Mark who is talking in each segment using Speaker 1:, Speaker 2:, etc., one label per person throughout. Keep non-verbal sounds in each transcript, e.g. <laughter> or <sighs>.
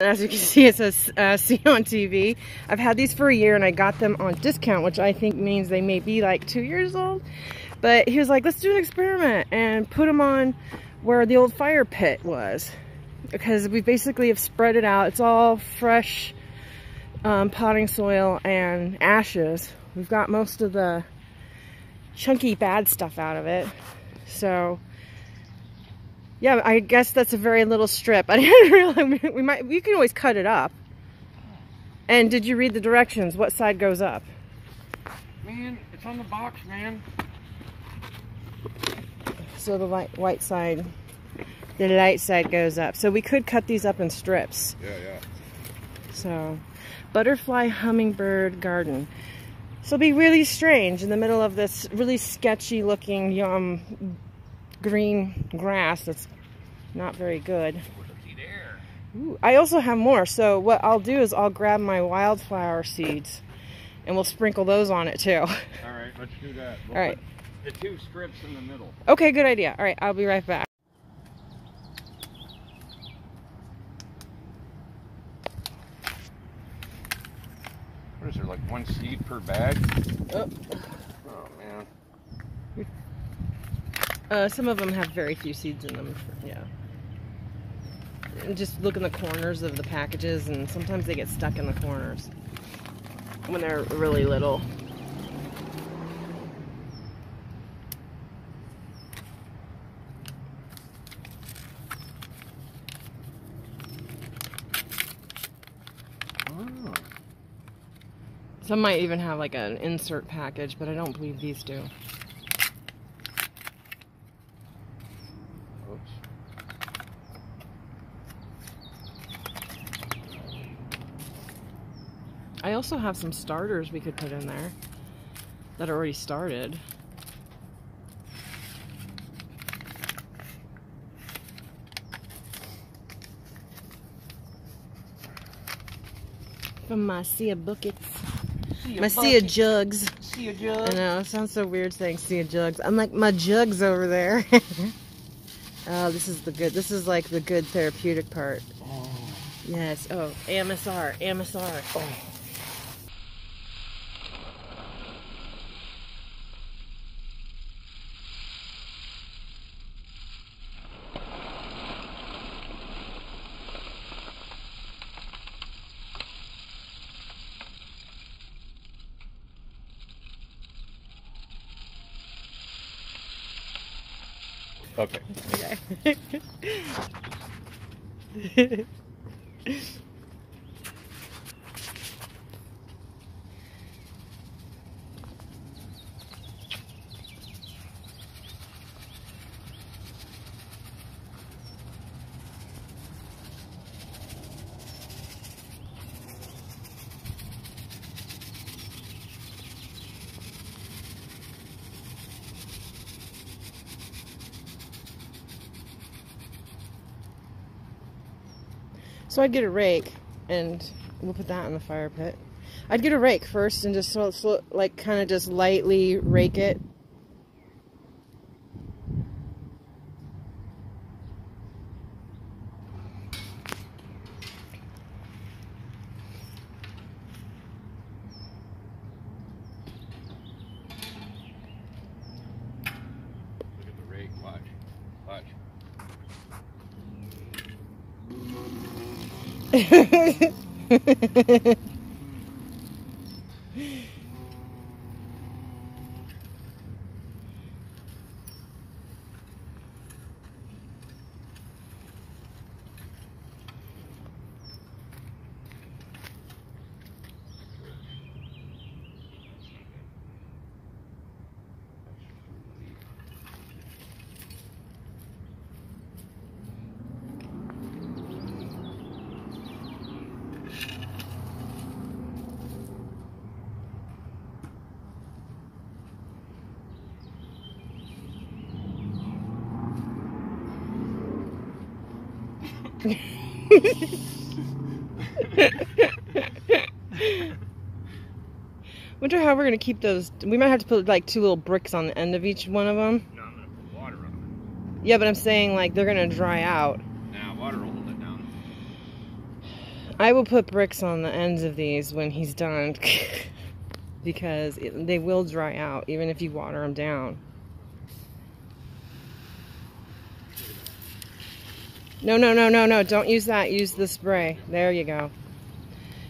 Speaker 1: As you can see, it says uh, <laughs> see on TV. I've had these for a year and I got them on discount, which I think means they may be like two years old. But he was like, let's do an experiment and put them on where the old fire pit was. Because we basically have spread it out. It's all fresh um, potting soil and ashes. We've got most of the chunky bad stuff out of it. So yeah, I guess that's a very little strip. <laughs> I didn't realize we might we can always cut it up. And did you read the directions? What side goes up?
Speaker 2: Man, it's on the box, man.
Speaker 1: So the light white side, the light side goes up. So we could cut these up in strips.
Speaker 2: Yeah, yeah.
Speaker 1: So, butterfly hummingbird garden. So it'll be really strange in the middle of this really sketchy looking um, green grass that's not very good. Ooh, I also have more, so what I'll do is I'll grab my wildflower seeds and we'll sprinkle those on it too. <laughs>
Speaker 2: All right, let's do that. We'll
Speaker 1: All right.
Speaker 2: The two strips in the middle.
Speaker 1: Okay, good idea. All right, I'll be right back.
Speaker 2: What is there, like one seed per bag?
Speaker 1: Oh.
Speaker 2: Oh, man.
Speaker 1: Uh, some of them have very few seeds in them. Yeah. And just look in the corners of the packages, and sometimes they get stuck in the corners when they're really little.
Speaker 2: Oh.
Speaker 1: Some might even have like an insert package, but I don't believe these do.
Speaker 2: Oops.
Speaker 1: I also have some starters we could put in there that are already started. From my Sia buckets. My Sia jugs.
Speaker 2: See a
Speaker 1: I know, it sounds so weird saying Sia jugs. I'm like, my jugs over there. <laughs> oh, this is the good, this is like the good therapeutic part.
Speaker 2: Oh.
Speaker 1: Yes, oh, ASMR, ASMR.
Speaker 2: Oh. Okay. <laughs>
Speaker 1: Okay. <laughs> So I'd get a rake and we'll put that in the fire pit. I'd get a rake first and just so, so like kind of just lightly rake it.
Speaker 2: Watch. <laughs>
Speaker 1: Wonder how we're gonna keep those. We might have to put like two little bricks on the end of each one of them.
Speaker 2: No, I'm gonna put water on
Speaker 1: Yeah, but I'm saying like they're gonna dry out.
Speaker 2: Nah, water will hold it down.
Speaker 1: I will put bricks on the ends of these when he's done <laughs> because it, they will dry out even if you water them down. No, no, no, no, no. Don't use that. Use the spray. There you go.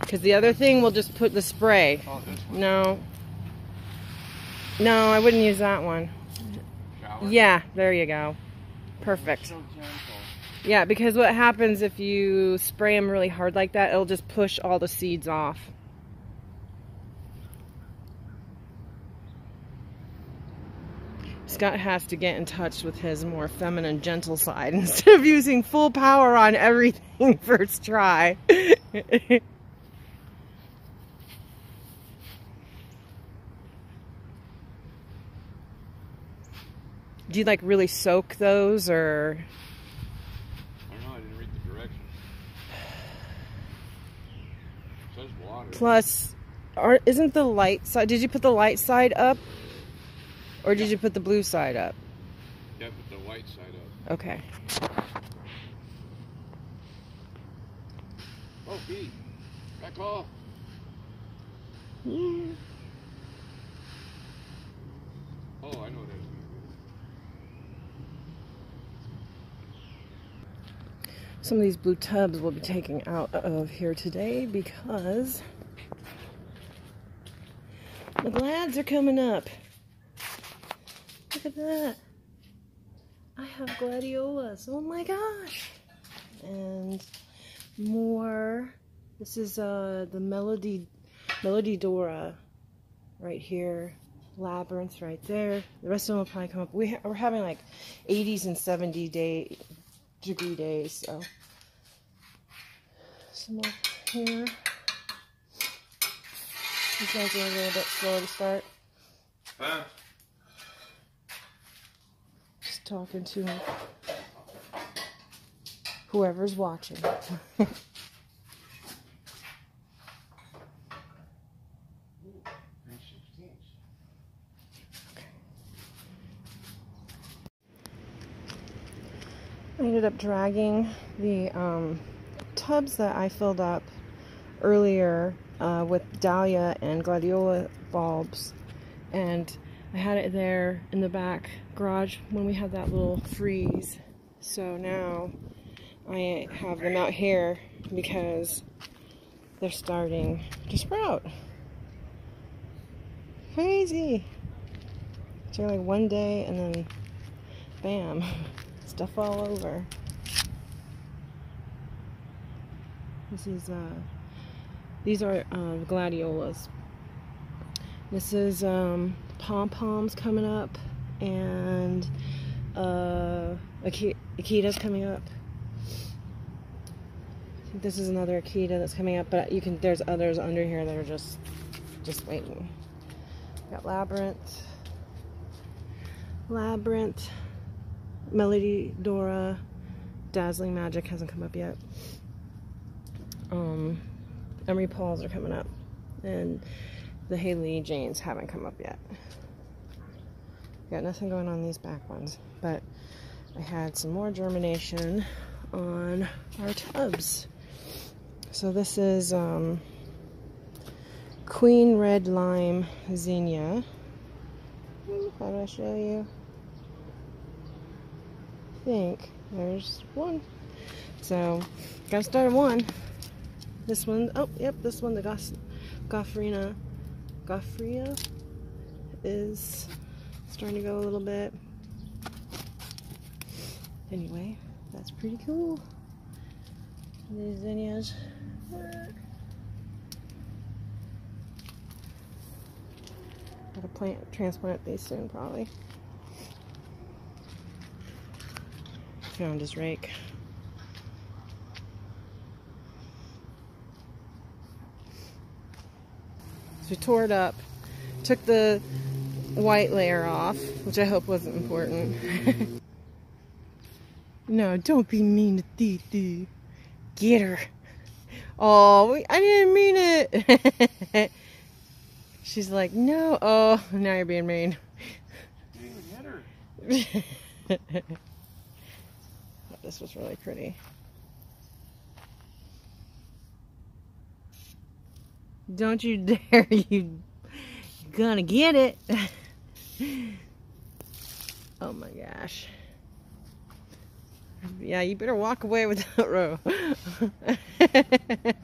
Speaker 1: Because the other thing we'll just put the spray.
Speaker 2: Oh.
Speaker 1: No. No, I wouldn't use that one.
Speaker 2: Shower.
Speaker 1: Yeah, there you go. Perfect.
Speaker 2: So.
Speaker 1: Yeah, because what happens if you spray them really hard like that, it'll just push all the seeds off. Scott has to get in touch with his more feminine, gentle side <laughs> instead of using full power on everything <laughs> first try. <laughs> Do you like really soak those or?
Speaker 2: I don't know. I didn't read the directions. <sighs> It says water.
Speaker 1: Plus, are, isn't the light side? Did you put the light side up, or did you put the blue side up?
Speaker 2: Yeah, put the white side up.
Speaker 1: Okay.
Speaker 2: Oh, Pete. Back off. Oh, I know what that.
Speaker 1: Some of these blue tubs we'll be taking out of here today because the glads are coming up. Look at that. I have gladiolas. Oh my gosh. And more. This is uh, the Melody Melody Dora right here. Labyrinth right there. The rest of them will probably come up. We ha- we're having like 80s and 70 day degree days, so some more here. These guys are a little bit slow to start.
Speaker 2: Huh?
Speaker 1: Talking to whoever's watching. I ended up dragging the um, tubs that I filled up earlier uh, with dahlia and gladiola bulbs, and I had it there in the back garage when we had that little freeze. So now I have them out here because they're starting to sprout. Crazy. So like one day and then bam, <laughs> stuff all over. This is uh these are uh, gladiolas. This is um, pom poms coming up, and uh, Akita's coming up. I think this is another Akita that's coming up, but you can. There's others under here that are just just waiting. Got labyrinth, labyrinth, melody, Dora, dazzling magic hasn't come up yet. Um, Emory Pauls are coming up, and the Hayley Janes haven't come up yet. Got nothing going on these back ones, but I had some more germination on our tubs. So this is um, Queen Red Lime Zinnia. How do I show you? I think there's one. So, gotta start at one. This one, oh, yep, this one, the Gos- Goffrina, is starting to go a little bit. Anyway, that's pretty cool. These zinnias. Gotta plant, transplant these soon, probably. Found his rake. So we tore it up, took the white layer off, which I hope wasn't important. <laughs> no, don't be mean to Titi. Get her. Oh, we- I didn't mean it. <laughs> She's like, no. Oh, now you're being mean.
Speaker 2: You <laughs>
Speaker 1: this was really pretty. Don't you dare. You gonna get it. <gasps> oh my gosh. Yeah, you better walk away with that row. <laughs>